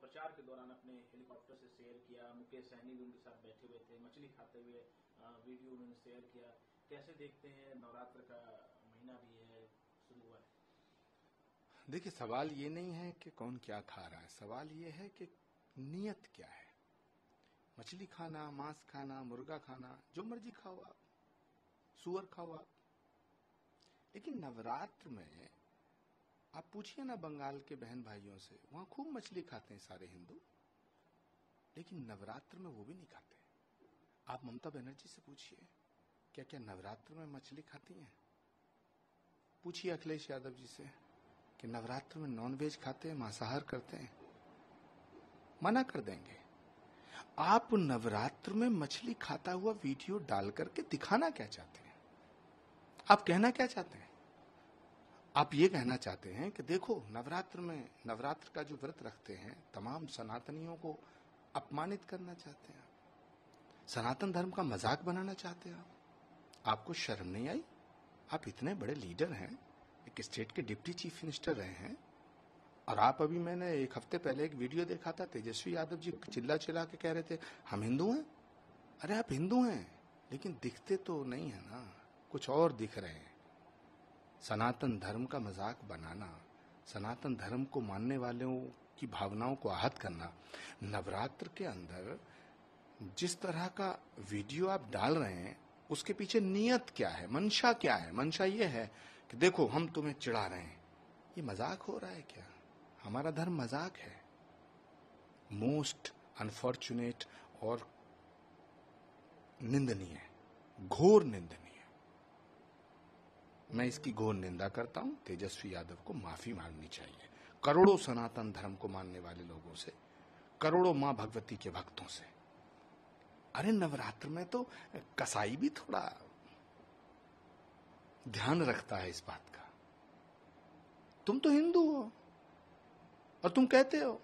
प्रचार के दौरान अपने हेलीकॉप्टर से शेयर किया, मुकेश सहनी भी उनके साथ बैठे हुए थे, मछली खाते हुए वीडियो उन्होंने शेयर किया। कैसे देखते हैं? नवरात्र का महीना भी है, शुरू हुआ है। देखिए, सवाल ये नहीं है कि कौन क्या खा रहा है, सवाल ये है कि नियत क्या है। मछली खाना, मांस खाना, मुर्गा खाना, जो मर्ज़ी खाओ आप, सुअर खाओ आप। लेकिन नवरात्र में आप पूछिए ना बंगाल के बहन भाइयों से, वहाँ खूब मछली खाते हैं सारे हिंदू। लेकिन नवरात्र में वो भी नहीं खाते आप ममता बनर्जी से पूछिए क्या क्या नवरात्र में मछली खाती हैं? पूछिए अखिलेश यादव जी से, कि नवरात्र में नॉनवेज खाते हैं, मांसाहार करते हैं? मना कर देंगे। आप नवरात्र में मछली खाता हुआ वीडियो डाल करके दिखाना क्या चाहते हैं? आप कहना क्या चाहते हैं? आप ये कहना चाहते हैं कि देखो, नवरात्र में, नवरात्र का जो व्रत रखते हैं, तमाम सनातनियों को अपमानित करना चाहते हैं सनातन धर्म का मज़ाक बनाना चाहते हैं आप। आपको शर्म नहीं आई? आप इतने बड़े लीडर हैं, एक स्टेट के डिप्टी चीफ मिनिस्टर रहे हैं, और आप अभी मैंने एक हफ़्ते पहले एक वीडियो देखा था, तेजस्वी यादव जी चिल्ला चिल्ला के कह रहे थे, हम हिंदू हैं? अरे, आप हिंदू हैं, लेकिन दिखते तो नहीं है ना, कुछ और दिख रहे हैं। सनातन धर्म का मज़ाक बनाना, सनातन धर्म को मानने वालों की भावनाओं को आहत करना, नवरात्र के अंदर जिस तरह का वीडियो आप डाल रहे हैं, उसके पीछे नियत क्या है, मंशा क्या है? मंशा ये है कि देखो, हम तुम्हें चिढ़ा रहे हैं। ये मज़ाक हो रहा है क्या? हमारा धर्म मज़ाक है। मोस्ट अनफॉर्चुनेट और निंदनीय, घोर निंदनीय। मैं इसकी घोर निंदा करता हूँ, तेजस्वी यादव को माफ़ी मांगनी चाहिए। करोड़ों सनातन धर्म को मानने वाले लोगों से, करोड़ों माँ भगवती के भक्तों से। अरे नवरात्र में तो कसाई भी थोड़ा ध्यान रखता है इस बात का। तुम तो हिंदू हो, और तुम कहते हो,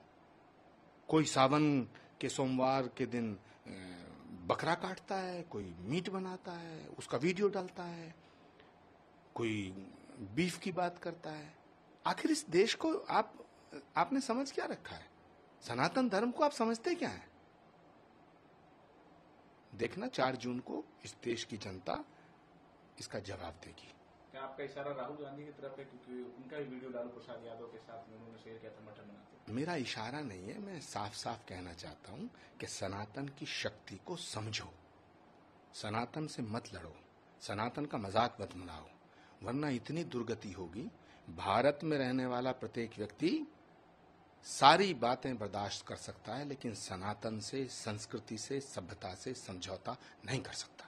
कोई सावन के सोमवार के दिन बकरा काटता है, कोई मीट बनाता है, उसका वीडियो डालता है कोई बीफ की बात करता है? आखिर इस देश को आप आपने समझ क्या रखा है? सनातन धर्म को आप समझते क्या है? देखना चार जून को इस देश की जनता इसका जवाब देगी। क्या आपका इशारा राहुल गांधी की तरफ़ है? क्योंकि उनका भी वीडियो लालू प्रसाद यादव के साथ में उन्होंने शेयर किया था मटन बनाते मेरा इशारा नहीं है मैं साफ़ साफ़ कहना चाहता हूँ कि सनातन की शक्ति को समझो। सनातन से मत लड़ो। सनातन का मज़ाक मत मनाओ वरना इतनी दुर्गति होगी। भारत में रहने वाला प्रत्येक व्यक्ति सारी बातें बर्दाश्त कर सकता है, लेकिन सनातन से, संस्कृति से, सभ्यता से, समझौता नहीं कर सकता।